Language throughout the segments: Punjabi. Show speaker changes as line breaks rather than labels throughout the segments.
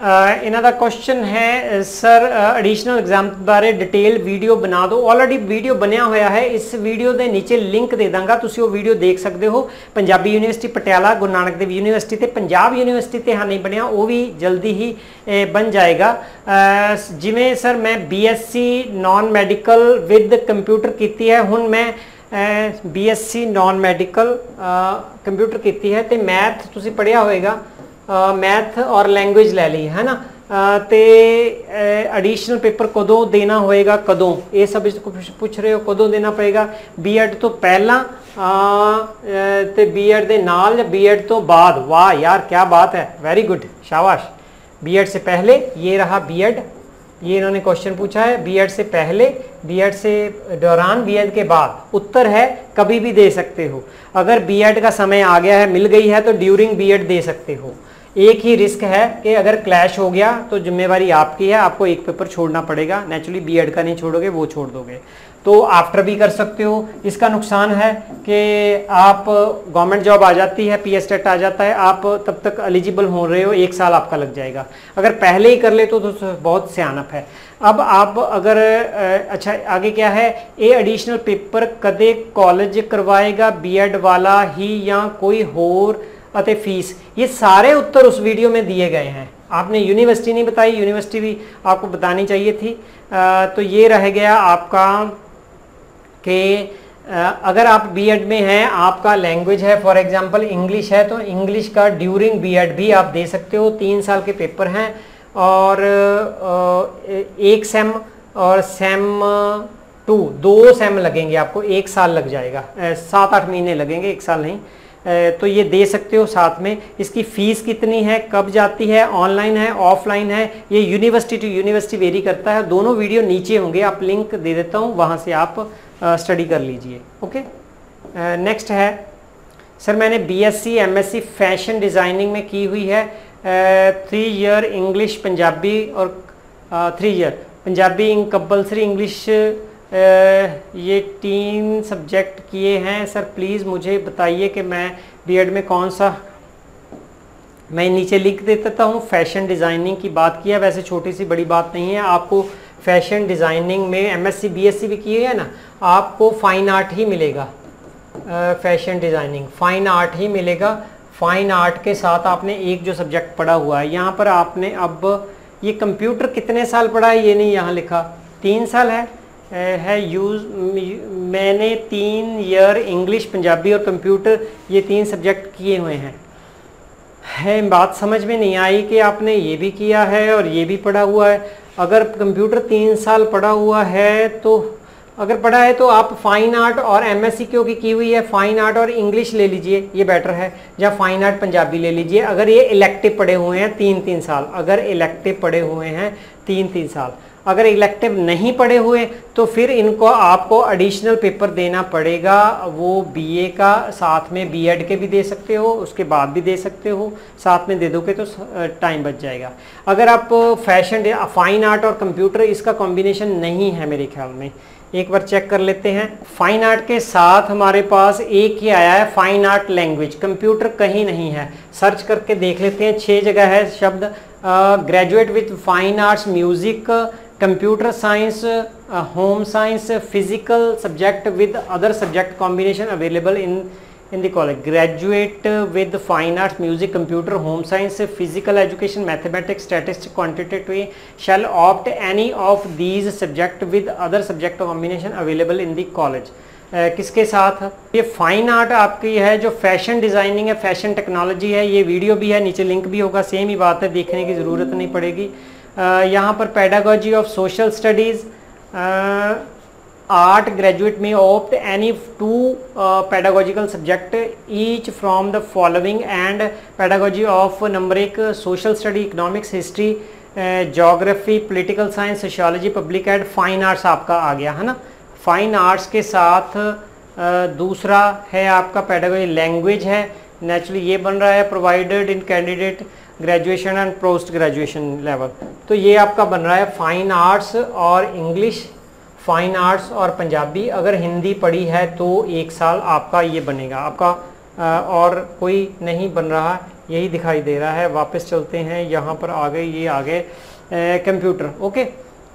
ਇਹਨਾਂ ਦਾ ਕੁਐਸਚਨ ਹੈ ਸਰ ਐਡੀਸ਼ਨਲ ਐਗਜ਼ਾਮ ਬਾਰੇ ਡਿਟੇਲ ਵੀਡੀਓ ਬਣਾ ਦਿਓ। ਆਲਰੇਡੀ ਵੀਡੀਓ ਬਣਿਆ ਹੋਇਆ ਹੈ। ਇਸ ਵੀਡੀਓ ਦੇ ਨੀਚੇ ਲਿੰਕ ਦੇ ਦਾਂਗਾ। ਤੁਸੀਂ ਉਹ ਵੀਡੀਓ ਦੇਖ ਸਕਦੇ ਹੋ। ਪੰਜਾਬੀ ਯੂਨੀਵਰਸਿਟੀ ਪਟਿਆਲਾ, ਗੁਰੂ ਨਾਨਕ ਦੇਵ ਯੂਨੀਵਰਸਿਟੀ ਤੇ ਪੰਜਾਬ ਯੂਨੀਵਰਸਿਟੀ ਤੇ ਹਾਂ ਨਹੀਂ ਬਣਿਆ, ਉਹ ਵੀ ਜਲਦੀ ਹੀ ਬਣ ਜਾਏਗਾ। ਜਿਵੇਂ ਸਰ ਮੈਂ BSc non medical with computer ਕੀਤੀ ਹੈ। ਹੁਣ ਮੈਂ ਬੀਐਸਸੀ ਨਾਨ ਮੈਡੀਕਲ ਕੰਪਿਊਟਰ ਕੀਤੀ ਹੈ ਤੇ ਮੈਥ ਤੁਸੀਂ ਪੜਿਆ ਹੋਵੇਗਾ ਮੈਥ ਔਰ ਲੈਂਗੁਏਜ ਲੈ ਲਈ ਹੈ ਨਾ ਅਹ ਤੇ ਐਡੀਸ਼ਨਲ ਪੇਪਰ ਕਦੋਂ ਦੇਣਾ ਹੋਏਗਾ ਕਦੋਂ ਇਹ ਸਭ ਇਸ ਕੁਛ ਪੁੱਛ ਰਹੇ ਹੋ ਕਦੋਂ ਦੇਣਾ ਪਏਗਾ ਬੀਐਡ ਤੋਂ ਪਹਿਲਾਂ ਅਹ, ਅਹ, ਤੇ ਬੀਐਡ ਦੇ ਨਾਲ ਜਾਂ ਬੀਐਡ ਤੋਂ ਬਾਅਦ ਵਾਹ ਯਾਰ ਕੀ ਬਾਤ ਹੈ वेरी गुड शाबाश बीएड से पहले ये रहा बीएड ये इन्होंने क्वेश्चन पूछा है बीएड से पहले बीएड से दौरान बीएड के बाद उत्तर है कभी भी दे सकते हो अगर बीएड का समय आ गया है मिल गई है तो ड्यूरिंग बीएड दे सकते हो एक ही रिस्क है कि अगर क्लैश हो गया तो जिम्मेवारी आपकी है आपको एक पेपर छोड़ना पड़ेगा। नेचुरली बीएड का नहीं छोड़ोगे वो छोड़ दोगे। तो आफ्टर भी कर सकते हो। इसका नुकसान है कि आप गवर्नमेंट जॉब आ जाती है पी एस टेट आ जाता है आप तब तक एलिजिबल हो रहे हो एक साल आपका लग जाएगा। अगर पहले ही कर ले तो, तो बहुत सियानप है। अब आप अगर अच्छा आगे क्या है? ये एडिशनल पेपर कदे कॉलेज करवाएगा बीएड वाला ही या कोई होर ਅਤੇ फ़ीस ये सारे उत्तर उस वीडियो में दिए गए हैं। आपने यूनिवर्सिटी नहीं बताई यूनिवर्सिटी भी आपको बतानी चाहिए थी। अ, तो ये रह गया आपका कि अगर आप बीएड में हैं आपका लैंग्वेज है फॉर एग्जांपल इंग्लिश है तो इंग्लिश का ड्यूरिंग बीएड भी आप दे सकते हो तीन साल के पेपर हैं। और एक सेम और सेम टू दो सेम लगेंगे आपको एक साल लग जाएगा। सात आठ महीने लगेंगे एक साल नहीं। तो ये दे सकते हो साथ में। इसकी फ़ीस कितनी है, कब जाती है, ऑनलाइन है, ऑफलाइन है, ये यूनिवर्सिटी टू यूनिवर्सिटी वेरी करता है। दोनों वीडियो नीचे होंगे, आप लिंक दे देता हूँ, वहाँ से आप स्टडी कर लीजिए, ओके? नेक्स्ट है, सर मैंने बीएससी एमएससी फ़ैशन डिज़ाइनिंग में की हुई है थ्री ईयर इंग्लिश पंजाबी और three year Punjabi compulsory English ये तीन सब्जेक्ट किए हैं। सर प्लीज़ मुझे बताइए कि मैं बीएड में कौन सा मैं नीचे लिख देता हूँ। फ़ैशन डिज़ाइनिंग की बात किया वैसे छोटी सी बड़ी बात नहीं है। आपको फ़ैशन डिज़ाइनिंग में एमएससी बीएससी भी किए है ना? आपको फाइन आर्ट ही मिलेगा। फ़ैशन डिज़ाइनिंग फाइन आर्ट ही मिलेगा। फाइन आर्ट के साथ आपने एक जो सब्जेक्ट पढ़ा हुआ है, यहाँ पर आपने अब ये कंप्यूटर कितने साल पढ़ा है? ये नहीं यहाँ लिखा। तीन साल है? है यूज़ मैंने तीन ईयर इंग्लिश पंजाबी और कंप्यूटर ये तीन सब्जेक्ट किए हुए हैं। है, बात समझ में नहीं आई कि आपने ये भी किया है और ये भी पढ़ा हुआ है। अगर कंप्यूटर तीन साल पढ़ा हुआ है तो अगर पढ़ा है तो आप फाइन आर्ट और एम एस सी क्योंकि की हुई है? फाइन आर्ट और इंग्लिश ले लीजिए, ये बेटर है। या फाइन आर्ट पंजाबी ले लीजिए, अगर ये इलेक्टिव पढ़े हुए हैं तीन तीन साल, अगर इलेक्टिव पढ़े हुए हैं तीन तीन साल। अगर इलेक्टिव नहीं पढ़े हुए तो फिर इनको आपको एडिशनल पेपर देना पड़ेगा। वो बीए का साथ में बीएड के भी दे सकते हो, उसके बाद भी दे सकते हो। साथ में दे दोगे तो टाइम बच जाएगा। अगर आप फ़ैशन फाइन आर्ट और कंप्यूटर इसका कॉम्बिनेशन नहीं है मेरे ख्याल में। एक बार चेक कर लेते हैं। फाइन आर्ट के साथ हमारे पास एक ही आया है फाइन आर्ट लैंग्वेज कंप्यूटर कहीं नहीं है। सर्च करके देख लेते हैं। छह जगह है शब्द। Graduate with fine arts music computer science home science, physical subject with other subject combination available in in the college. Graduate with fine arts, music, computer, home science, physical education, mathematics statistic quantitative shall opt any of these subject with other subject combination available in the college किसके साथ? ये फाइन आर्ट आपकी है, जो फ़ैशन डिज़ाइनिंग है फ़ैशन टेक्नोलॉजी है, ये वीडियो भी है, नीचे लिंक भी होगा सेम ही बात है, देखने की ज़रूरत नहीं पड़ेगी। यहाँ पर pedagogy of social studies art graduate में opt any two pedagogical subject each from the following and pedagogy of number एक social study economics history geography political science sociology public and fine arts आपका आ गया, है ना? फाइन आर्ट्स के साथ दूसरा है आपका पैडागोजी लैंग्वेज है। नेचुरली ये बन रहा है provided in candidate graduation and post graduation level तो ये आपका बन रहा है फाइन आर्ट्स और इंग्लिश फाइन आर्ट्स और पंजाबी अगर हिंदी पढ़ी है तो एक साल आपका ये बनेगा। आपका अ, और कोई नहीं बन रहा यही दिखाई दे रहा है। वापस चलते हैं यहाँ पर आ गए ये आ गए कंप्यूटर ओके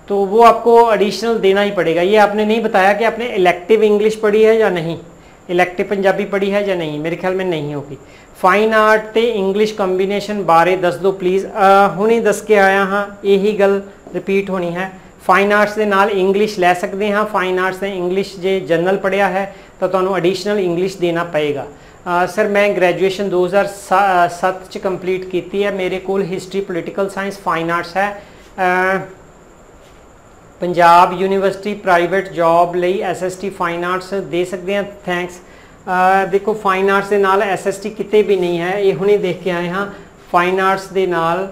तो वो आपको एडिशनल देना ही पड़ेगा। ये आपने नहीं बताया कि आपने इलेक्टिव इंग्लिश पढ़ी है या नहीं। ਇਲੈਕਟਿਵ ਪੰਜਾਬੀ ਪੜ੍ਹੀ ਹੈ ਜਾਂ ਨਹੀਂ? ਮੇਰੇ ਖਿਆਲ ਮੈਂ ਨਹੀਂ ਹੋਗੀ ਫਾਈਨ ਆਰਟ ਤੇ ਇੰਗਲਿਸ਼ ਕੰਬੀਨੇਸ਼ਨ ਬਾਰੇ ਦੱਸ ਦਿਓ ਪਲੀਜ਼ ਹੁਣੇ ਦੱਸ ਕੇ ਆਇਆ ਹਾਂ, ਇਹੀ ਗੱਲ ਰਿਪੀਟ ਹੋਣੀ ਹੈ। ਫਾਈਨ ਆਰਟਸ ਦੇ ਨਾਲ ਇੰਗਲਿਸ਼ ਲੈ ਸਕਦੇ ਹਾਂ। ਫਾਈਨ ਆਰਟਸ ਨੇ ਇੰਗਲਿਸ਼ ਜੇ ਜਨਰਲ ਪੜਿਆ ਹੈ, ਤਾਂ ਤੁਹਾਨੂੰ ਐਡੀਸ਼ਨਲ ਇੰਗਲਿਸ਼ ਦੇਣਾ ਪਏਗਾ। ਸਰ, ਮੈਂ ਗ੍ਰੈਜੂਏਸ਼ਨ 2007 ਚ ਕੰਪਲੀਟ ਕੀਤੀ ਹੈ। ਮੇਰੇ ਕੋਲ history political science fine arts ਹੈ। ਪੰਜਾਬ ਯੂਨੀਵਰਸਿਟੀ ਪ੍ਰਾਈਵੇਟ ਜੌਬ ਲਈ ਐਸਐਸਟੀ ਫਾਈਨ ਆਰਟਸ ਦੇ ਸਕਦੇ ਆ ਥੈਂਕਸ ਦੇਖੋ ਫਾਈਨ ਆਰਟਸ ਦੇ ਨਾਲ ਐਸਐਸਟੀ ਕਿਤੇ ਵੀ ਨਹੀਂ ਹੈ, ਇਹ ਹੁਣੇ ਦੇਖ ਕੇ ਆਏ ਹਾਂ। ਫਾਈਨ ਆਰਟਸ ਦੇ ਨਾਲ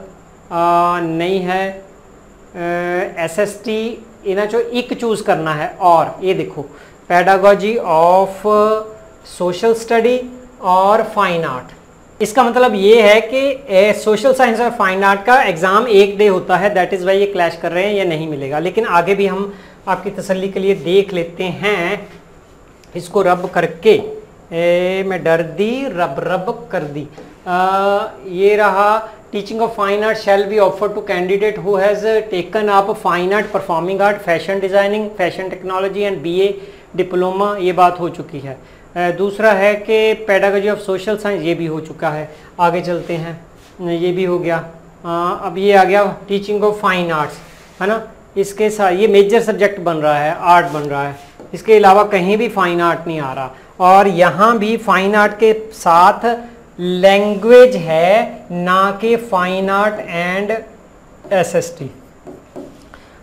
ਨਹੀਂ ਹੈ। ਐਸਐਸਟੀ ਇਹਨਾਂ ਚੋਂ ਇੱਕ ਚੂਜ਼ ਕਰਨਾ ਹੈ, ਔਰ, ਇਹ ਦੇਖੋ ਪੈਡਾਗੋਜੀ ਆਫ ਸੋਸ਼ਲ ਸਟੱਡੀ ਔਰ ਫਾਈਨ ਆਰਟ इसका मतलब ये है कि सोशल साइंस और फाइन आर्ट का एग्ज़ाम एक डे होता है दैट इज़ वाई ये क्लैश कर रहे हैं ये नहीं मिलेगा। लेकिन आगे भी हम आपकी तसल्ली के लिए देख लेते हैं। इसको रब करके ए, मैं डर दी रब रब कर दी। आ, ये रहा teaching of fine art shall be offer to candidate who has taken up fine art performing art fashion designing fashion technology and BA diploma ये बात हो चुकी है। दूसरा है कि पैडागोजी ऑफ़ सोशल साइंस ये भी हो चुका है। आगे चलते हैं। ये भी हो गया। आ, अब ये आ गया टीचिंग ऑफ़ फाइन आर्ट्स है ना? इसके साथ ये मेजर सब्जेक्ट बन रहा है आर्ट बन रहा है। इसके अलावा कहीं भी फाइन आर्ट नहीं आ रहा। और यहाँ भी फाइन आर्ट के साथ लैंग्वेज है ना कि fine art and SST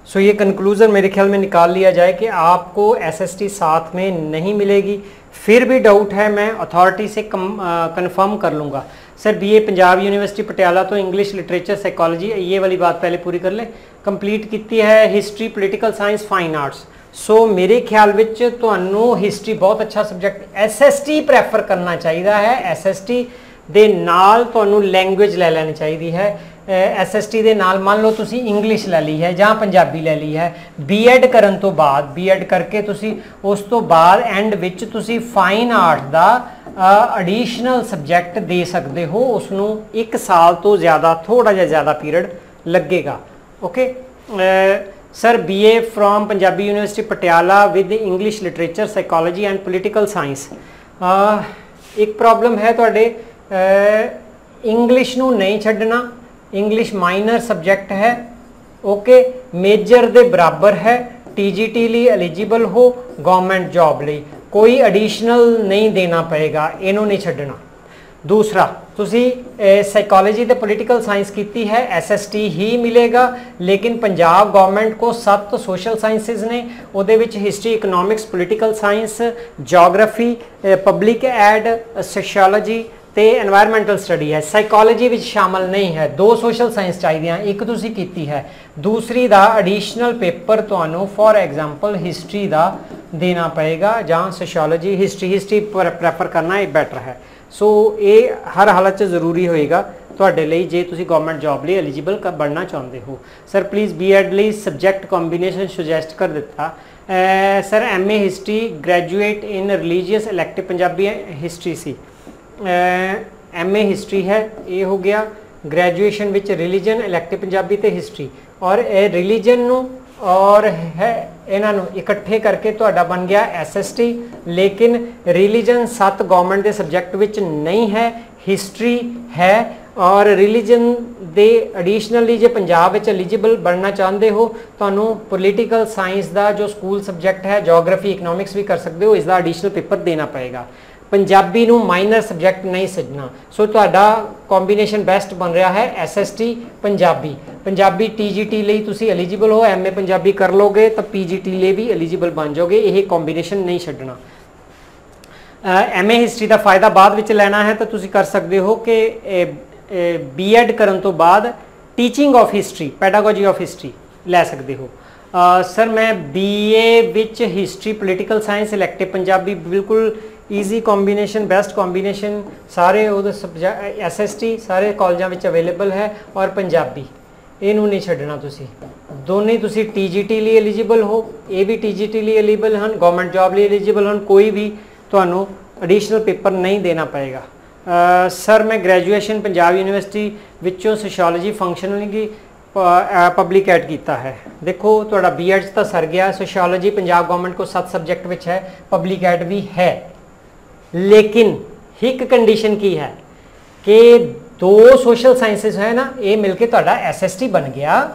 सो ये कंक्लूज़न मेरे ख्याल में निकाल लिया जाए कि आपको एसएसटी साथ में नहीं मिलेगी फिर भी डाउट है मैं अथॉरिटी से कंफर्म कर लूँगा sir BA Punjab university Patiala तो इंग्लिश लिटरेचर साइकोलॉजी ये वाली बात पहले पूरी कर ले ਕੰਪਲੀਟ ਕੀਤੀ ਹੈ history political science fine arts so ਮੇਰੇ ਖਿਆਲ ਵਿੱਚ ਤੁਹਾਨੂੰ ਹਿਸਟਰੀ ਬਹੁਤ ਅੱਛਾ ਸਬਜੈਕਟ ਐਸਐਸਟੀ ਪ੍ਰੈਫਰ ਕਰਨਾ ਚਾਹੀਦਾ ਹੈ ਐਸਐਸਟੀ ਦੇ ਨਾਲ ਤੁਹਾਨੂੰ ਲੈਂਗੁਏਜ ਲੈ ਲੈਣੀ ਚਾਹੀਦੀ ਹੈ ਐਸਐਸਟੀ ਦੇ ਨਾਲ ਮੰਨ ਲਓ ਤੁਸੀਂ ਇੰਗਲਿਸ਼ ਲੈ ਲਈ ਹੈ ਜਾਂ ਪੰਜਾਬੀ ਲੈ ਲਈ ਹੈ ਬੀ ਬੀਐਡ ਕਰਨ ਤੋਂ ਬਾਅਦ ਬੀ ਬੀਐਡ ਕਰਕੇ ਤੁਸੀਂ ਉਸ ਤੋਂ ਬਾਅਦ ਐਂਡ ਵਿੱਚ ਤੁਸੀਂ ਫਾਈਨ ਆਰਟ ਦਾ ਐਡੀਸ਼ਨਲ ਸਬਜੈਕਟ ਦੇ ਸਕਦੇ ਹੋ ਉਸ ਨੂੰ 1 ਸਾਲ ਤੋਂ ਜ਼ਿਆਦਾ ਥੋੜਾ ਜਿਹਾ ਜ਼ਿਆਦਾ ਪੀਰੀਅਡ ਲੱਗੇਗਾ। Okay sir B A from Punjabi university Patiala with English literature psychology and political science ਇੱਕ ਪ੍ਰੋਬਲਮ ਹੈ ਤੁਹਾਡੇ ਇੰਗਲਿਸ਼ ਨੂੰ ਨਹੀਂ ਛੱਡਣਾ ਇੰਗਲਿਸ਼ ਮਾਈਨਰ ਸਬਜੈਕਟ ਹੈ। ਓਕੇ ਮੇਜਰ ਦੇ ਬਰਾਬਰ ਹੈ। ਟੀਜੀਟੀ ਲਈ ਐਲੀਜੀਬਲ ਹੋ ਗਵਰਨਮੈਂਟ ਜੌਬ ਲਈ। ਕੋਈ ਐਡੀਸ਼ਨਲ ਨਹੀਂ ਦੇਣਾ ਪਏਗਾ, ਇਹਨੂੰ ਨਹੀਂ ਛੱਡਣਾ। ਦੂਸਰਾ, ਤੁਸੀਂ ਸਾਈਕੋਲੋਜੀ ਤੇ ਪੋਲੀਟੀਕਲ ਸਾਇੰਸ ਕੀਤੀ ਹੈ ਐਸਐਸਟੀ ਹੀ ਮਿਲੇਗਾ, ਲੇਕਿਨ ਪੰਜਾਬ ਗਵਰਨਮੈਂਟ ਕੋ ਸੱਤ ਸੋਸ਼ਲ ਸਾਇੰਸਿਸ ਨੇ। ਉਹਦੇ ਵਿੱਚ history economics political science geography public ad sociology ਤੇ এনवायरमेंटल ਸਟੱਡੀ ਹੈ। ਸਾਈਕੋਲੋਜੀ ਵਿੱਚ ਸ਼ਾਮਲ ਨਹੀਂ ਹੈ। ਦੋ ਸੋਸ਼ਲ ਸਾਇੰਸ ਚਾਹੀਦੀਆਂ। ਇੱਕ ਤੁਸੀਂ ਕੀਤੀ ਹੈ। ਦੂਸਰੀ ਦਾ ਐਡੀਸ਼ਨਲ ਪੇਪਰ ਤੁਹਾਨੂੰ ਫੋਰ ਐਗਜ਼ਾਮਪਲ ਹਿਸਟਰੀ ਦਾ ਦੇਣਾ ਪਏਗਾ ਜਾਂ ਸੋਸ਼ੀਓਲੋਜੀ ਹਿਸਟਰੀ ਹਿਸਟਰੀ ਪ੍ਰੈਫਰ ਕਰਨਾ ਇਹ ਬੈਟਰ ਹੈ। ਸੋ ਇਹ ਹਰ ਹਾਲਤ 'ਚ ਜ਼ਰੂਰੀ ਹੋਏਗਾ ਤੁਹਾਡੇ ਲਈ ਜੇ ਤੁਸੀਂ ਗਵਰਨਮੈਂਟ ਜੌਬ ਲਈ ਐਲੀਜੀਬਲ ਬਣਨਾ ਚਾਹੁੰਦੇ ਹੋ। ਸਰ ਪਲੀਜ਼ ਬੀ ਐਡ ਲਈ ਸਬਜੈਕਟ ਕੰਬੀਨੇਸ਼ਨ ਸੁਜੈਸਟ ਕਰ ਦਿੱਤਾ। Sir MA history graduate in religious elective Punjabi history C. MA history ਹੈ, ਇਹ ਹੋ ਗਿਆ ਗ੍ਰੈਜੂਏਸ਼ਨ ਵਿੱਚ ਰਿਲੀਜੀਅਨ ਇਲੈਕਟਿਵ ਪੰਜਾਬੀ ਤੇ ਹਿਸਟਰੀ ਔਰ ਇਹ ਰਿਲੀਜੀਅਨ ਨੂੰ ਔਰ ਹੈ, ਇਹਨਾਂ ਨੂੰ ਇਕੱਠੇ ਕਰਕੇ ਤੁਹਾਡਾ ਬਣ ਗਿਆ ਐਸਐਸਟੀ ਲੇਕਿਨ ਰਿਲੀਜਨ ਸੱਤ ਗਵਰਨਮੈਂਟ ਦੇ ਸਬਜੈਕਟ ਵਿੱਚ ਨਹੀਂ ਹੈ ਹਿਸਟਰੀ ਹੈ ਔਰ ਰਿਲੀਜਨ ਦੇ ਐਡੀਸ਼ਨਲੀ ਜੇ ਪੰਜਾਬ ਵਿੱਚ ਐਲੀਜੀਬਲ ਬਣਨਾ ਚਾਹੁੰਦੇ ਹੋ, ਤੁਹਾਨੂੰ ਪੋਲੀਟੀਕਲ ਸਾਇੰਸ ਦਾ ਜੋ ਸਕੂਲ ਸਬਜੈਕਟ ਹੈ ਜੀਓਗ੍ਰਾਫੀ ਇਕਨੋਮਿਕਸ ਵੀ ਕਰ ਸਕਦੇ ਹੋ, ਇਸ ਦਾ ਐਡੀਸ਼ਨਲ ਪੇਪਰ ਦੇਣਾ ਪਏਗਾ। ਪੰਜਾਬੀ ਨੂੰ ਮਾਈਨਰ ਸਬਜੈਕਟ ਨਹੀਂ ਸੱਜਣਾ ਸੋ ਤੁਹਾਡਾ ਕੰਬੀਨੇਸ਼ਨ ਬੈਸਟ ਬਣ ਰਿਹਾ ਹੈ ਐਸਐਸਟੀ ਪੰਜਾਬੀ। ਪੰਜਾਬੀ ਟੀਜੀਟੀ ਲਈ ਤੁਸੀਂ ਐਲੀਜੀਬਲ ਹੋ ਐਮਏ ਪੰਜਾਬੀ ਕਰ ਲੋਗੇ ਤਾਂ ਪੀਜੀਟੀ ਲਈ ਵੀ ਐਲੀਜੀਬਲ ਬਣ ਜਾਓਗੇ, ਇਹ ਕੰਬੀਨੇਸ਼ਨ ਨਹੀਂ ਛੱਡਣਾ। ਐਮਏ ਹਿਸਟਰੀ ਦਾ ਫਾਇਦਾ ਬਾਅਦ ਵਿੱਚ ਲੈਣਾ ਹੈ, ਤਾਂ ਤੁਸੀਂ ਕਰ ਸਕਦੇ ਹੋ ਕਿ ਬੀਐਡ ਕਰਨ ਤੋਂ ਬਾਅਦ teaching of history pedagogy of history ਲੈ ਸਕਦੇ ਹੋ। ਸਰ, ਮੈਂ ਬੀਏ ਵਿੱਚ history political science elective Punjabi ਬਿਲਕੁਲ ਈਜ਼ੀ ਕੰਬੀਨੇਸ਼ਨ ਬੈਸਟ ਕੰਬੀਨੇਸ਼ਨ ਸਾਰੇ ਉਹਦੇ ਸਬਜੈਕਟ ਐਸਐਸਟੀ ਸਾਰੇ ਕਾਲਜਾਂ ਵਿੱਚ ਅਵੇਲੇਬਲ ਹੈ ਔਰ ਪੰਜਾਬੀ। ਇਹਨੂੰ ਨਹੀਂ ਛੱਡਣਾ ਤੁਸੀਂ। ਦੋਨੇ ਤੁਸੀਂ ਟੀਜੀਟੀ ਲਈ ਐਲੀਜੀਬਲ ਹੋ, ਇਹ ਵੀ ਟੀਜੀਟੀ ਲਈ ਐਲੀਜੀਬਲ ਹਨ ਗਵਰਨਮੈਂਟ ਜੌਬ ਲਈ ਐਲੀਜੀਬਲ ਹਨ, ਕੋਈ ਵੀ ਤੁਹਾਨੂੰ ਐਡੀਸ਼ਨਲ ਪੇਪਰ ਨਹੀਂ ਦੇਣਾ ਪਏਗਾ। ਸਰ, ਮੈਂ ਗ੍ਰੈਜੂਏਸ਼ਨ ਪੰਜਾਬ ਯੂਨੀਵਰਸਿਟੀ ਵਿੱਚੋਂ ਸੋਸ਼ੀਓਲੋਜੀ ਫੰਕਸ਼ਨਲੀ ਪਬਲਿਕ ਐਡ ਕੀਤਾ ਹੈ। ਦੇਖੋ, ਤੁਹਾਡਾ ਬੀਐਡ ਤਾਂ ਸਰ ਗਿਆ ਸੋਸ਼ੀਓਲੋਜੀ ਪੰਜਾਬ ਗਵਰਨਮੈਂਟ ਕੋ 7 ਸਬਜੈਕਟ ਵਿੱਚ ਹੈ ਪਬਲਿਕ ਐਡ ਵੀ ਹੈ। ਲੇਕਿਨ ਇੱਕ ਕੰਡੀਸ਼ਨ ਕੀ ਹੈ ਕਿ ਦੋ ਸੋਸ਼ਲ ਸਾਇੰਸਸ ਹੈ ਨਾ, ਇਹ ਮਿਲ ਕੇ ਤੁਹਾਡਾ ਐਸਐਸਟੀ ਬਣ ਗਿਆ।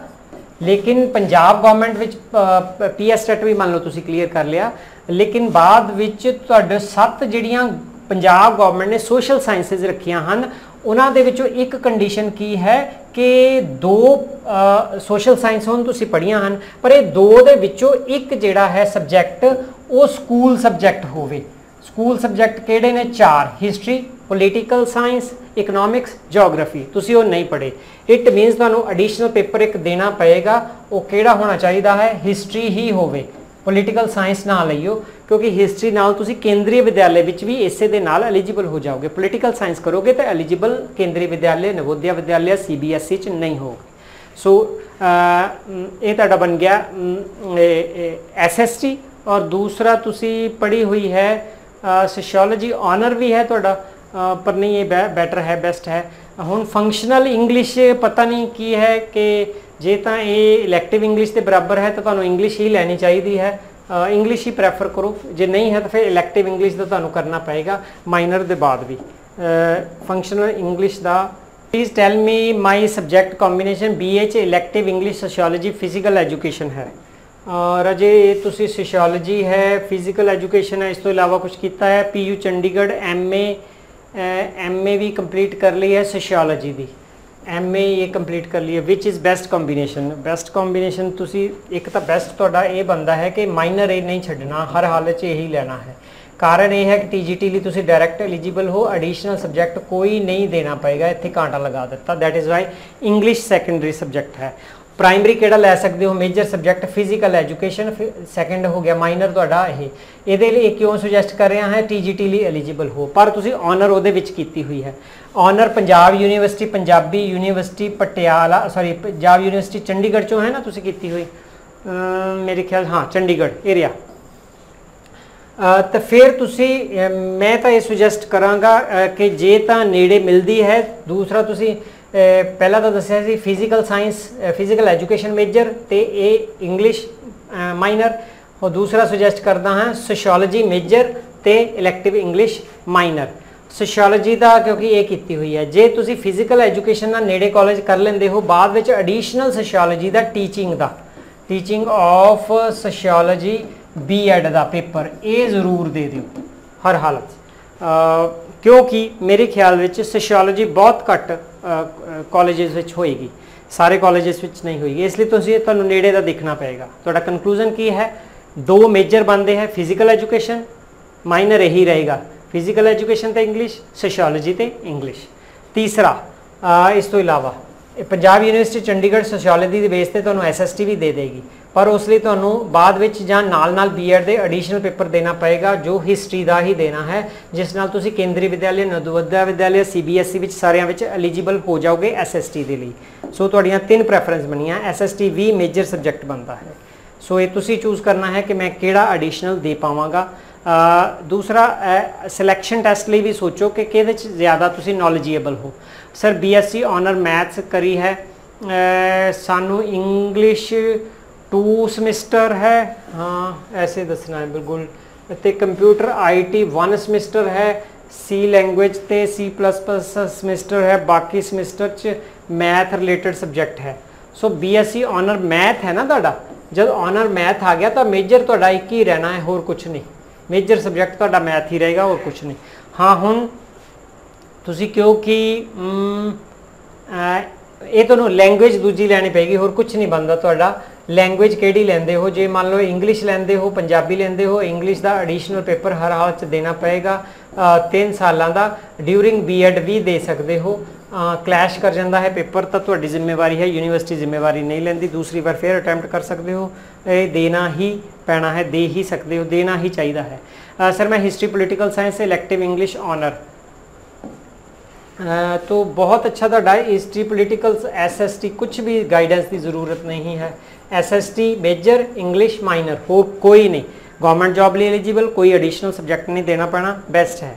ਲੇਕਿਨ ਪੰਜਾਬ ਗਵਰਨਮੈਂਟ ਵਿੱਚ ਪੀਐਸ ਟੈਟ ਵੀ ਮੰਨ ਲਓ ਤੁਸੀਂ ਕਲੀਅਰ ਕਰ ਲਿਆ। ਲੇਕਿਨ ਬਾਅਦ ਵਿੱਚ ਤੁਹਾਡੇ ਸੱਤ ਜਿਹੜੀਆਂ ਪੰਜਾਬ ਗਵਰਨਮੈਂਟ ਨੇ ਸੋਸ਼ਲ ਸਾਇੰਸਸ ਰੱਖੀਆਂ ਹਨ, ਉਹਨਾਂ ਦੇ ਵਿੱਚੋਂ ਇੱਕ ਕੰਡੀਸ਼ਨ ਕੀ ਹੈ ਕਿ ਦੋ ਸੋਸ਼ਲ ਸਾਇੰਸ ਹੁਣ ਤੁਸੀਂ ਪੜ੍ਹੀਆਂ ਹਨ, ਪਰ ਇਹ ਦੋ ਦੇ ਵਿੱਚੋਂ ਇੱਕ ਜਿਹੜਾ ਹੈ ਸਬਜੈਕਟ ਉਹ ਸਕੂਲ ਸਬਜੈਕਟ ਹੋਵੇ। ਸਕੂਲ ਸਬਜੈਕਟ ਕਿਹੜੇ ਨੇ? ਚਾਰ, history, political science, economics, geography. ਤੁਸੀਂ ਉਹ ਨਹੀਂ ਪੜ੍ਹੇ। ਇਟ ਮੀਨਸ ਤੁਹਾਨੂੰ ਐਡੀਸ਼ਨਲ ਪੇਪਰ ਇੱਕ ਦੇਣਾ ਪਏਗਾ। ਉਹ ਕਿਹੜਾ ਹੋਣਾ ਚਾਹੀਦਾ ਹੈ? ਹਿਸਟਰੀ ਹੀ ਹੋਵੇ। ਪੋਲੀਟੀਕਲ ਸਾਇੰਸ ਨਾ ਲਈਓ, ਕਿਉਂਕਿ ਹਿਸਟਰੀ ਨਾਲ ਤੁਸੀਂ ਕੇਂਦਰੀ ਵਿਦਿਆਲੇ ਵਿੱਚ ਵੀ ਇਸੇ ਦੇ ਨਾਲ ਐਲੀਜੀਬਲ ਹੋ ਜਾਓਗੇ। ਪੋਲੀਟੀਕਲ ਸਾਇੰਸ ਕਰੋਗੇ ਤਾਂ ਐਲੀਜੀਬਲ ਕੇਂਦਰੀ ਵਿਦਿਆਲੇ, ਨਵੋਦਿਆ ਵਿਦਿਆਲਿਆ ਸੀਬੀਐਸਈ ਚ ਨਹੀਂ ਹੋਗੇ ਸੋ ਇਹ ਤੁਹਾਡਾ ਬਣ ਗਿਆ ਐਸਐਸਟੀ ਔਰ ਦੂਸਰਾ ਤੁਸੀਂ ਪੜ੍ਹੀ ਹੋਈ ਹੈ ਸੋਸ਼ੀਓਲੋਜੀ ਆਨਰ ਵੀ ਹੈ ਤੁਹਾਡਾ ਪਰ ਨਹੀਂ, ਇਹ ਬੈਟਰ ਹੈ ਬੈਸਟ ਹੈ। ਹੁਣ ਫੰਕਸ਼ਨਲ ਇੰਗਲਿਸ਼ ਪਤਾ ਨਹੀਂ ਕੀ ਹੈ ਕਿ ਜੇ ਤਾਂ ਇਹ ਇਲੈਕਟਿਵ ਇੰਗਲਿਸ਼ ਦੇ ਬਰਾਬਰ ਹੈ, ਤਾਂ ਤੁਹਾਨੂੰ ਇੰਗਲਿਸ਼ ਹੀ ਲੈਣੀ ਚਾਹੀਦੀ ਹੈ। ਇੰਗਲਿਸ਼ ਹੀ ਪ੍ਰੈਫਰ ਕਰੋ। ਜੇ ਨਹੀਂ ਹੈ, ਤਾਂ ਫਿਰ ਇਲੈਕਟਿਵ ਇੰਗਲਿਸ਼ ਦਾ ਤੁਹਾਨੂੰ ਕਰਨਾ ਪਏਗਾ ਮਾਈਨਰ ਦੇ ਬਾਅਦ ਵੀ। Functional English the please tell me my subject combination BA ਚ elective English sociology physical education ਹੈ। ਔਰ ਇਹ ਤੁਸੀਂ ਸੋਸ਼ੀਓਲੋਜੀ ਹੈ ਫਿਜ਼ੀਕਲ ਐਜੂਕੇਸ਼ਨ ਹੈ, ਇਸ ਤੋਂ ਇਲਾਵਾ ਕੁਝ ਕੀਤਾ ਹੈ? PU ਚੰਡੀਗੜ੍ਹ MA ਐਮਏ ਵੀ ਕੰਪਲੀਟ ਕਰ ਲਈ ਹੈ ਸੋਸ਼ੀਓਲੋਜੀ ਦੀ। ਐਮਏ ਇਹ ਕੰਪਲੀਟ ਕਰ ਲਈ ਹੈ which is best combination best combination ਤੁਸੀਂ, ਇੱਕ ਤਾਂ ਬੈਸਟ ਤੁਹਾਡਾ ਇਹ ਬੰਦਾ ਹੈ ਕਿ ਮਾਈਨਰ ਇਹ ਨਹੀਂ ਛੱਡਣਾ, ਹਰ ਹਾਲਤ 'ਚ ਇਹੀ ਲੈਣਾ ਹੈ। ਕਾਰਨ ਇਹ ਹੈ ਕਿ ਟੀਜੀਟੀ ਲਈ ਤੁਸੀਂ ਡਾਇਰੈਕਟ ਐਲੀਜੀਬਲ ਹੋ ਐਡੀਸ਼ਨਲ ਸਬਜੈਕਟ ਕੋਈ ਨਹੀਂ ਦੇਣਾ ਪਏਗਾ, ਇੱਥੇ ਕਾਂਟਾ ਲਗਾ ਦਿੱਤਾ। That is why English secondary subject ਹੈ। ਪ੍ਰਾਇਮਰੀ ਕਿਹੜਾ ਲੈ ਸਕਦੇ ਹੋ? Major subject physical education second ਹੋ ਗਿਆ ਮਾਈਨਰ ਤੁਹਾਡਾ ਇਹ। ਇਹਦੇ ਲਈ ਕਿਉਂ ਸੁਜੈਸਟ ਕਰ ਰਿਹਾ ਹਾਂ? ਟੀਜੀਟੀ ਲਈ ਐਲੀਜੀਬਲ ਹੋ। ਪਰ ਤੁਸੀਂ ਆਨਰ ਉਹਦੇ ਵਿੱਚ ਕੀਤੀ ਹੋਈ ਹੈ। Honour Punjab university Punjabi university Patiala sorry Punjab university Chandigarh ਚੋਂ ਹੈ ਨਾ ਤੁਸੀਂ ਕੀਤੀ ਹੋਈ? ਮੇਰੇ ਖਿਆਲ, ਹਾਂ, ਚੰਡੀਗੜ੍ਹ ਏਰੀਆ ਤਾਂ ਫਿਰ ਤੁਸੀਂ ਮੈਂ ਤਾਂ ਇਹ ਸੁਜੈਸਟ ਕਰਾਂਗਾ ਕਿ ਜੇ ਤਾਂ ਨੇੜੇ ਮਿਲਦੀ ਹੈ, ਦੂਸਰਾ ਤੁਸੀਂ ਪਹਿਲਾਂ ਤਾਂ ਦੱਸਿਆ ਸੀ physical science physical education major ਤੇ ਇਹ ਇੰਗਲਿਸ਼ ਮਾਈਨਰ ਔਰ ਦੂਸਰਾ ਸੁਜੈਸਟ ਕਰਦਾ ਹਾਂ ਸੋਸ਼ੀਓਲੋਜੀ ਮੇਜਰ ਤੇ ਇਲੈਕਟਿਵ ਇੰਗਲਿਸ਼ ਮਾਈਨਰ ਸੋਸ਼ੀਓਲੋਜੀ ਦਾ ਕਿਉਂਕਿ ਇਹ ਕੀਤੀ ਹੋਈ ਹੈ। ਜੇ ਤੁਸੀਂ ਫਿਜ਼ੀਕਲ ਐਜੂਕੇਸ਼ਨ ਨਾਲ ਨੇੜੇ ਕਾਲਜ ਕਰ ਲੈਂਦੇ ਹੋ, ਬਾਅਦ ਵਿੱਚ ਐਡੀਸ਼ਨਲ ਸੋਸ਼ੀਓਲੋਜੀ ਦਾ ਟੀਚਿੰਗ ਦਾ। ਟੀਚਿੰਗ ਆਫ ਸੋਸ਼ੀਓਲੋਜੀ ਬੀਐਡ ਦਾ ਪੇਪਰ ਇਹ ਜ਼ਰੂਰ ਦੇ ਦਿਓ। ਹਰ ਹਾਲਤ। ਕਿਉਂਕਿ ਮੇਰੇ ਖਿਆਲ ਵਿੱਚ ਸੋਸ਼ੀਓਲੋਜੀ ਬਹੁਤ ਘੱਟ ਕਾਲਜਸ ਵਿੱਚ ਹੋਏਗੀ। ਸਾਰੇ ਕਾਲਜਸ ਵਿੱਚ ਨਹੀਂ ਹੋਏਗੀ। ਇਸ ਲਈ ਤੁਸੀਂ ਤੁਹਾਨੂੰ ਨੇੜੇ ਦਾ ਦੇਖਣਾ ਪਏਗਾ। ਤੁਹਾਡਾ ਕਨਕਲੂਜਨ ਕੀ ਹੈ? ਦੋ ਮੇਜਰ ਬੰਦੇ ਹੈ ਫਿਜ਼ੀਕਲ ਐਜੂਕੇਸ਼ਨ ਮਾਈਨਰ ਇਹੀ ਰਹੇਗਾ। ਫਿਜ਼ੀਕਲ ਐਜੂਕੇਸ਼ਨ ਤੇ ਇੰਗਲਿਸ਼ ਸੋਸ਼ੀਓਲੋਜੀ ਤੇ ਇੰਗਲਿਸ਼ ਤੀਸਰਾ ਇਸ ਤੋਂ ਇਲਾਵਾ, ਇਹ ਪੰਜਾਬ ਯੂਨੀਵਰਸਿਟੀ ਚੰਡੀਗੜ੍ਹ ਸੋਸ਼ੀਓਲੋਜੀ ਦੇ ਬੇਸ ਤੇ ਤੁਹਾਨੂੰ ਐਸਐਸਟੀ ਵੀ ਦੇ ਦੇਗੀ। ਪਰ ਉਸ ਲਈ ਤੁਹਾਨੂੰ ਬਾਅਦ ਵਿੱਚ ਜਾਂ ਨਾਲ-ਨਾਲ ਬੀਐਡ ਦੇ ਐਡੀਸ਼ਨਲ ਪੇਪਰ ਦੇਣਾ ਪਏਗਾ, ਜੋ ਹਿਸਟਰੀ ਦਾ ਹੀ ਦੇਣਾ ਹੈ, ਜਿਸ ਨਾਲ ਤੁਸੀਂ ਕੇਂਦਰੀ ਵਿਦਿਆਲਿਆ, ਨਵੋਦਿਆ ਵਿਦਿਆਲਿਆ ਸੀਬੀਐਸਈ ਵਿੱਚ ਸਾਰਿਆਂ ਵਿੱਚ ਐਲੀਜੀਬਲ ਹੋ ਜਾਓਗੇ ਐਸਐਸਟੀ ਦੇ ਲਈ। ਸੋ ਤੁਹਾਡੀਆਂ ਤਿੰਨ ਪ੍ਰੈਫਰੈਂਸ ਬਣੀਆਂ ਐਸਐਸਟੀ ਵੀ ਮੇਜਰ ਸਬਜੈਕਟ ਬਣਦਾ ਹੈ। ਸੋ ਇਹ ਤੁਸੀਂ ਚੂਜ਼ ਕਰਨਾ ਹੈ ਕਿ ਮੈਂ ਕਿਹੜਾ ਐਡੀਸ਼ਨਲ ਦੇ ਪਾਵਾਂਗਾ। ਦੂਸਰਾ ਸਿਲੈਕਸ਼ਨ ਟੈਸਟ ਲਈ ਵੀ ਸੋਚੋ ਕਿ ਕਿਹਦੇ ਚ ਜ਼ਿਆਦਾ ਤੁਸੀਂ ਨੌਲੇਜੇਬਲ ਹੋ। ਸਰ ਬੀਐਸਸੀ ਆਨਰ ਮੈਥਸ ਕਰੀ ਹੈ। ਸਾਨੂੰ ਇੰਗਲਿਸ਼ 2 ਸਮੈਸਟਰ ਹੈ ਹਾਂ ਐਸੇ ਦੱਸਣਾ ਹੈ ਬਿਲਕੁਲ ਤੇ ਕੰਪਿਊਟਰ ਆਈਟੀ 1 ਸਮੈਸਟਰ ਹੈ ਸੀ ਲੈਂਗੁਏਜ ਤੇ ਸੀ ਸਮੈਸਟਰ ਹੈ ਬਾਕੀ ਸਮੈਸਟਰ ਚ ਮੈਥ ਰਿਲੇਟਡ ਸਬਜੈਕਟ ਹੈ ਸੋ ਬੀਐਸਸੀ ਆਨਰ ਮੈਥ ਹੈ ਨਾ ਤੁਹਾਡਾ ਜਦ ਆਨਰ ਮੈਥ ਆ ਗਿਆ ਤਾਂ ਮੇਜਰ ਤੁਹਾਡਾ ਇੱਕ ਹੀ ਰਹਿਣਾ ਹੈ ਹੋਰ ਕੁਝ ਨਹੀਂ ਮੇਜਰ ਸਬਜੈਕਟ ਤੁਹਾਡਾ ਮੈਥ ਹੀ ਰਹੇਗਾ ਹੋਰ ਕੁਝ ਨਹੀਂ ਹਾਂ ਹੁਣ ਤੁਸੀਂ ਕਿਉਂਕਿ ਇਹ ਤੁਹਾਨੂੰ ਲੈਂਗੁਏਜ ਦੂਜੀ ਲੈਣੀ ਪਏਗੀ ਹੋਰ ਕੁਝ ਨਹੀਂ ਬਣਦਾ ਤੁਹਾਡਾ ਲੈਂਗੁਏਜ ਕਿਹੜੀ ਲੈਂਦੇ ਹੋ ਜੇ ਮੰਨ ਲਓ ਇੰਗਲਿਸ਼ ਲੈਂਦੇ ਹੋ ਪੰਜਾਬੀ ਲੈਂਦੇ ਹੋ ਇੰਗਲਿਸ਼ ਦਾ ਐਡੀਸ਼ਨਲ ਪੇਪਰ ਹਰ ਹਾਲਤ 'ਚ ਦੇਣਾ ਪਏਗਾ 3 ਸਾਲਾਂ ਦਾ ਡਿਊਰਿੰਗ ਬੀਐਡ ਵੀ ਦੇ ਸਕਦੇ ਹੋ ਕਲੈਸ਼ ਕਰ ਜਾਂਦਾ ਹੈ ਪੇਪਰ ਤਾਂ ਤੁਹਾਡੀ ਜ਼ਿੰਮੇਵਾਰੀ ਹੈ ਯੂਨੀਵਰਸਿਟੀ ਜ਼ਿੰਮੇਵਾਰੀ ਨਹੀਂ ਲੈਂਦੀ ਦੂਸਰੀ ਵਾਰ ਫੇਰ ਅਟੈਂਪਟ ਕਰ ਸਕਦੇ ਹੋ ਇਹ ਦੇਣਾ ਹੀ ਪੈਣਾ ਹੈ ਦੇ ਹੀ ਸਕਦੇ ਹੋ ਦੇਣਾ ਹੀ ਚਾਹੀਦਾ ਹੈ ਸਰ ਮੈਂ history political science elective English honour अ, तो बहुत अच्छा ਤੁਹਾਡਾ ਹਿਸਟਰੀ ਪੋਲੀਟੀਕਲ ਐਸਐਸਟੀ ਕੁਝ ਵੀ ਗਾਈਡੈਂਸ ਦੀ ਜ਼ਰੂਰਤ ਨਹੀਂ ਹੈ ਐਸਐਸਟੀ ਮੇਜਰ ਇੰਗਲਿਸ਼ ਮਾਈਨਰ ਹੋਰ ਕੋਈ ਨਹੀਂ ਗਵਰਨਮੈਂਟ ਜੌਬ ਲਈ ਐਲੀਜੀਬਲ ਕੋਈ ਐਡੀਸ਼ਨਲ ਸਬਜੈਕਟ ਨਹੀਂ ਦੇਣਾ ਪੈਣਾ ਬੈਸਟ ਹੈ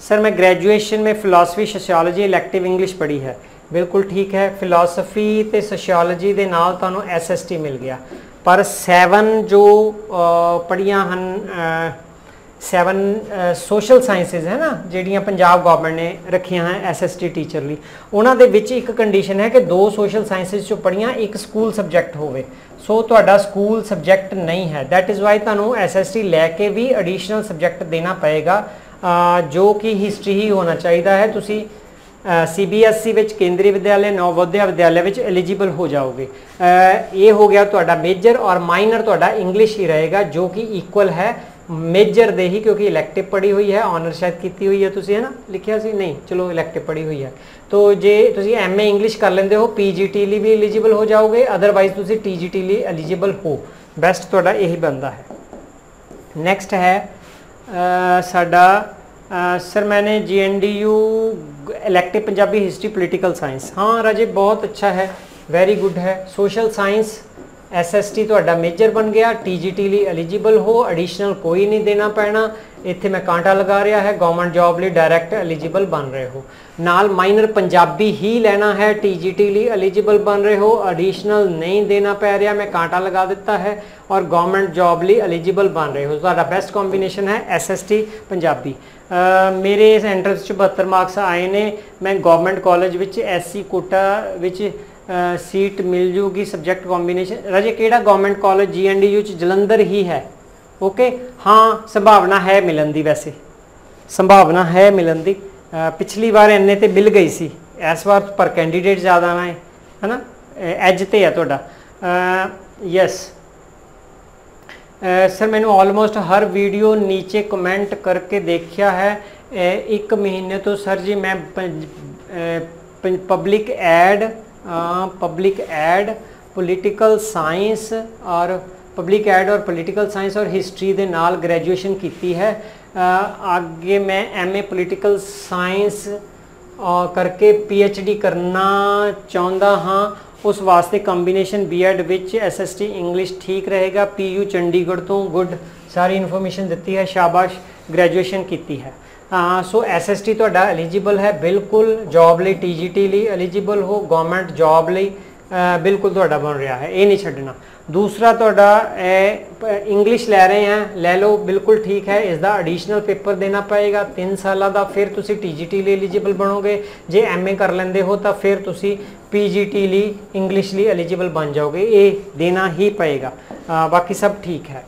सर मैं ग्रेजुएशन में फिलासफी सोशियोलॉजी इलेक्टिव इंग्लिश पढ़ी है ਬਿਲਕੁਲ ਠੀਕ ਹੈ ਫਿਲਾਸਫੀ ਤੇ ਸੋਸ਼ੀਓਲੋਜੀ ਦੇ ਨਾਲ ਤੁਹਾਨੂੰ ਐਸਐਸਟੀ ਮਿਲ ਗਿਆ ਪਰ 7 ਜੋ ਅ, ਪੜ੍ਹੀਆਂ ਹਨ 7 ਸੋਸ਼ਲ ਸਾਇੰਸਸ ਹੈ ਨਾ, ਜਿਹੜੀਆਂ ਪੰਜਾਬ ਗਵਰਨਮੈਂਟ ਨੇ ਰੱਖੀਆਂ ਹਨ ਐਸਐਸਟੀ ਟੀਚਰ ਲਈ। ਉਹਨਾਂ ਦੇ ਵਿੱਚ ਇੱਕ ਕੰਡੀਸ਼ਨ ਹੈ ਕਿ ਦੋ ਸੋਸ਼ਲ ਸਾਇੰਸਸ ਚੋਂ ਪੜ੍ਹੀਆਂ ਇੱਕ ਸਕੂਲ ਸਬਜੈਕਟ ਹੋਵੇ। ਸੋ ਤੁਹਾਡਾ ਸਕੂਲ ਸਬਜੈਕਟ ਨਹੀਂ ਹੈ। ਥੈਟ ਇਜ਼ ਵਾਈ ਤੁਹਾਨੂੰ ਐਸਐਸਟੀ ਲੈ ਕੇ ਵੀ ਐਡੀਸ਼ਨਲ ਸਬਜੈਕਟ ਦੇਣਾ ਪਏਗਾ। ਜੋ ਕਿ ਹਿਸਟਰੀ ਹੀ ਹੋਣਾ ਚਾਹੀਦਾ ਹੈ। ਤੁਸੀਂ ਸੀਬੀਐਸਈ ਵਿੱਚ, ਕੇਂਦਰੀ ਵਿਦਿਆਲਿਆ, ਨਵੋਦਿਆ ਵਿਦਿਆਲਿਆ ਵਿੱਚ ਐਲੀਜੀਬਲ ਹੋ ਜਾਓਗੇ। ਇਹ ਹੋ ਗਿਆ ਤੁਹਾਡਾ ਮੇਜਰ ਔਰ ਮਾਈਨਰ ਤੁਹਾਡਾ ਇੰਗਲਿਸ਼ ਹੀ ਰਹੇਗਾ, ਜੋ ਕਿ ਇਕੁਅਲ ਹੈ। ਮੇਜਰ ਦੇ ਹੀ, ਕਿਉਂਕਿ ਇਲੈਕਟਿਵ ਪੜੀ ਹੋਈ ਹੈ ਆਨਰ ਸ਼ਾਇਦ ਕੀਤੀ ਹੋਈ ਹੈ ਤੁਸੀਂ ਹੈ ਨਾ ਲਿਖਿਆ ਸੀ? ਨਹੀਂ, ਚਲੋ ਇਲੈਕਟਿਵ ਪੜੀ ਹੋਈ ਹੈ। ਤੋ ਜੇ ਤੁਸੀਂ ਐਮਏ ਇੰਗਲਿਸ਼ ਕਰ ਲੈਂਦੇ ਹੋ ਪੀਜੀਟੀ ਲਈ ਵੀ ਐਲੀਜੀਬਲ ਹੋ ਜਾਓਗੇ ਅਦਰਵਾਈਜ਼ ਤੁਸੀਂ ਟੀਜੀਟੀ ਲਈ ਐਲੀਜੀਬਲ ਹੋ। ਬੈਸਟ ਤੁਹਾਡਾ ਇਹੀ ਬੰਦਾ ਹੈ। ਨੈਕਸਟ ਹੈ ਸਾਡਾ ਸਰ, ਮੈਨੇ GNDU elective Punjabi history political science ਹਾਂ, ਰਾਜੇ, ਬਹੁਤ ਅੱਛਾ ਹੈ ਵੈਰੀ ਗੁੱਡ ਹੈ। ਸੋਸ਼ਲ ਸਾਇੰਸ ਐਸਐਸਟੀ ਤੁਹਾਡਾ ਮੇਜਰ ਬਣ ਗਿਆ ਟੀਜੀਟੀ ਲਈ ਐਲੀਜੀਬਲ ਹੋ ਐਡੀਸ਼ਨਲ ਕੋਈ ਨਹੀਂ ਦੇਣਾ ਪੈਣਾ। ਇੱਥੇ ਮੈਂ ਕਾਂਟਾ ਲਗਾ ਰਿਹਾ ਹੈ ਗਵਰਨਮੈਂਟ ਜੌਬ ਲਈ ਡਾਇਰੈਕਟ ਐਲੀਜੀਬਲ ਬਣ ਰਹੇ ਹੋ। ਨਾਲ ਮਾਈਨਰ ਪੰਜਾਬੀ ਹੀ ਲੈਣਾ ਹੈ ਟੀਜੀਟੀ ਲਈ ਐਲੀਜੀਬਲ ਬਣ ਰਹੇ ਹੋ ਐਡੀਸ਼ਨਲ ਨਹੀਂ ਦੇਣਾ ਪੈ ਰਿਹਾ, ਮੈਂ ਕਾਂਟਾ ਲਗਾ ਦਿੱਤਾ ਹੈ ਔਰ ਗਵਰਨਮੈਂਟ ਜੌਬ ਲਈ ਐਲੀਜੀਬਲ ਬਣ ਰਹੇ ਹੋ। ਤੁਹਾਡਾ ਬੈਸਟ ਕੰਬੀਨੇਸ਼ਨ ਹੈ ਐਸਐਸਟੀ ਪੰਜਾਬੀ। ਮੇਰੇ ਇਸ ਐਂਟਰੈਂਸ 'ਚ 72 ਮਾਰਕਸ ਆਏ ਨੇ। ਮੈਂ ਗਵਰਨਮੈਂਟ ਕਾਲਜ ਵਿੱਚ ਐਸਸੀ ਕੋਟਾ ਵਿੱਚ ਸੀਟ ਮਿਲ ਜੂਗੀ ਸਬਜੈਕਟ ਕੰਬੀਨੇਸ਼ਨ ਰਾਜੇ, ਕਿਹੜਾ ਗਵਰਨਮੈਂਟ ਕਾਲਜ ਜੀਐਨਡੀਯੂ ਚ ਜਲੰਧਰ ਹੀ ਹੈ? ਓਕੇ ਹਾਂ, ਸੰਭਾਵਨਾ ਹੈ ਮਿਲਣ ਦੀ ਵੈਸੇ। ਸੰਭਾਵਨਾ ਹੈ ਮਿਲਣ ਦੀ। ਪਿਛਲੀ ਵਾਰ ਇੰਨੇ ਤੇ ਮਿਲ ਗਈ ਸੀ। ਇਸ ਵਾਰ ਪਰ ਕੈਂਡੀਡੇਟ ਜ਼ਿਆਦਾ ਨਾ ਹੈ। ਹਨਾ? ਐਜ ਤੇ ਹੈ ਤੁਹਾਡਾ। ਯੈਸ ਸਰ ਮੈਨੂੰ ਆਲਮੋਸਟ ਹਰ ਵੀਡੀਓ ਨੀਚੇ ਕਮੈਂਟ ਕਰਕੇ ਦੇਖਿਆ ਹੈ। ਇੱਕ ਮਹੀਨੇ ਤੋਂ ਸਰ ਜੀ, ਮੈਂ public ad public ad political science ਔਰ ਪਬਲਿਕ ਐਡ ਔਰ ਪੋਲੀਟੀਕਲ ਸਾਇੰਸ ਔਰ ਹਿਸਟਰੀ ਦੇ ਨਾਲ ਗ੍ਰੈਜੂਏਸ਼ਨ ਕੀਤੀ ਹੈ। ਅੱਗੇ ਮੈਂ ਐਮਏ ਪੋਲੀਟੀਕਲ ਸਾਇੰਸ ਔਰ ਕਰਕੇ ਡੀ ਕਰਨਾ ਚਾਹੁੰਦਾ ਹਾਂ। ਉਸ ਵਾਸਤੇ ਕੰਬੀਨੇਸ਼ਨ ਬੀਐਡ ਵਿੱਚ ਐਸਐਸਟੀ ਇੰਗਲਿਸ਼ ਠੀਕ ਰਹੇਗਾ। ਪੀਯੂ ਚੰਡੀਗੜ੍ਹ ਤੋਂ ਗੁੱਡ ਸਾਰੀ ਇਨਫੋਰਮੇਸ਼ਨ ਦਿੱਤੀ ਹੈ। ਸ਼ਾਬਾਸ਼। ਗ੍ਰੈਜੂਏਸ਼ਨ ਕੀਤੀ ਹੈ। ਸੋ ਐਸਐਸਟੀ ਤੁਹਾਡਾ ਐਲੀਜੀਬਲ ਹੈ, ਬਿਲਕੁਲ ਜੌਬ ਲਈ ਟੀਜੀਟੀ ਲਈ ਐਲੀਜੀਬਲ ਹੋ ਗਵਰਨਮੈਂਟ ਜੌਬ ਲਈ ਬਿਲਕੁਲ ਤੁਹਾਡਾ ਬਣ ਰਿਹਾ ਹੈ, ਇਹ ਨਹੀਂ ਛੱਡਣਾ। ਦੂਸਰਾ ਤੁਹਾਡਾ ਇੰਗਲਿਸ਼ ਲੈ ਰਹੇ ਆ, ਲੈ ਲਓ, ਬਿਲਕੁਲ ਠੀਕ ਹੈ ਇਸ ਦਾ ਐਡੀਸ਼ਨਲ ਪੇਪਰ ਦੇਣਾ ਪਏਗਾ 3 ਸਾਲਾਂ ਦਾ, ਫਿਰ ਤੁਸੀਂ ਟੀਜੀਟੀ ਲਈ ਐਲੀਜੀਬਲ ਬਣੋਗੇ, ਜੇ ਐਮਏ ਕਰ ਲੈਂਦੇ ਹੋ ਤਾਂ ਫਿਰ ਤੁਸੀਂ ਪੀਜੀਟੀ ਲਈ ਇੰਗਲਿਸ਼ ਲਈ ਐਲੀਜੀਬਲ ਬਣ ਜਾਓਗੇ, ਇਹ ਦੇਣਾ ਹੀ ਪਏਗਾ। ਬਾਕੀ ਸਭ ਠੀਕ ਹੈ।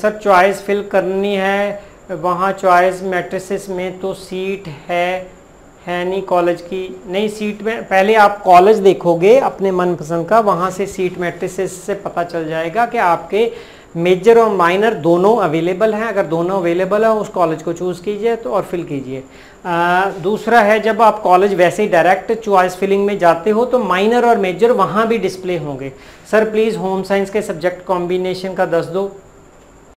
ਸਰ ਚੁਆਇਸ ਫਿਲ ਕਰਨੀ ਹੈ वहाँ चॉइस मैट्रिसेस में तो सीट है है नहीं कॉलेज की? नहीं सीट में पहले आप कॉलेज देखोगे अपने मनपसंद का, वहाँ से सीट मैट्रिसेस से पता चल जाएगा कि आपके मेजर और माइनर दोनों अवेलेबल हैं। अगर दोनों अवेलेबल है, उस कॉलेज को चूज़ कीजिए तो और फिल कीजिए। दूसरा है, जब आप कॉलेज वैसे ही डायरेक्ट चॉइस फिलिंग में जाते हो तो माइनर और मेजर वहाँ भी डिस्प्ले होंगे। सर प्लीज़ होम साइंस के सब्जेक्ट कॉम्बिनेशन का दस दो।